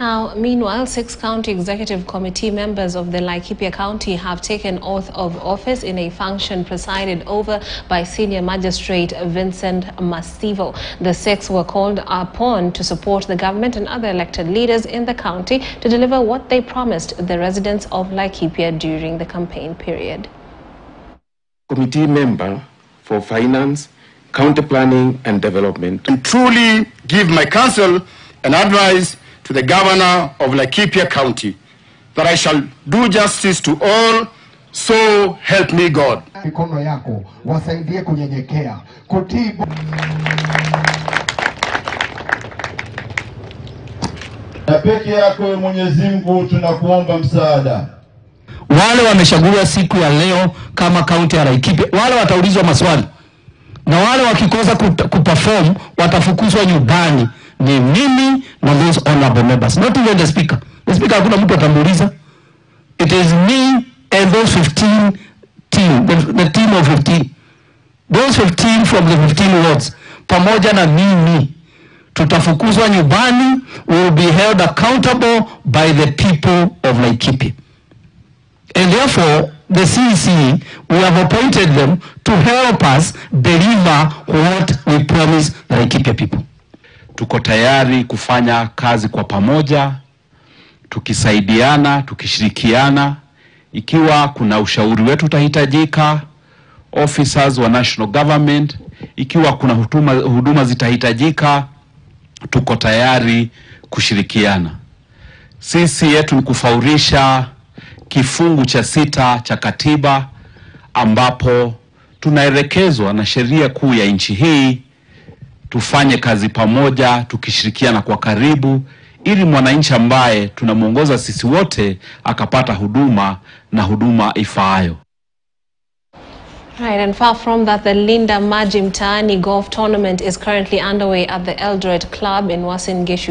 Now, meanwhile, six county executive committee members of the Laikipia County have taken oath of office in a function presided over by senior magistrate Vincent Masivo. The six were called upon to support the government and other elected leaders in the county to deliver what they promised the residents of Laikipia during the campaign period. committee member for finance, county planning and development. and truly give my counsel and advice to the governor of Laikipia County that I shall do justice to all, so help me God. mikono yako wasaidie kunyenyekea kutii na peke yako Mwenyezi Mungu tunakuomba msaada. wale wamechaguliwa siku ya leo kama kaunti ya Laikipia, wale wataulizwa maswali na wale wakikosa kuperform watafukuzwa nyumbani. Ni mimi na those honorable members, not even the speaker. The speaker hakuna mtu atamuuliza. It is me and those 15 team, the, the team of 15. Those 15 from the 15 wards pamoja na mimi tutafukuzwa nyumbani, will be held accountable by the people of Laikipia. And therefore, the CEC, we have appointed them to help us deliver what we promise the Laikipia people. Tuko tayari kufanya kazi kwa pamoja, tukisaidiana, tukishirikiana. Ikiwa kuna ushauri wetu utahitajika, officers wa national government, ikiwa kuna huduma, huduma zitahitajika, tuko tayari kushirikiana. Sisi yetu ni kufaurisha kifungu cha sita cha katiba ambapo tunaelekezwa na sheria kuu ya nchi hii tufanye kazi pamoja tukishirikiana kwa karibu ili mwananchi ambaye tunamwongoza sisi wote akapata huduma na huduma ifaayo. Right, and far from that, the Linda Maji Mtaani Golf Tournament is currently underway at the Eldoret Club in Uasin Gishu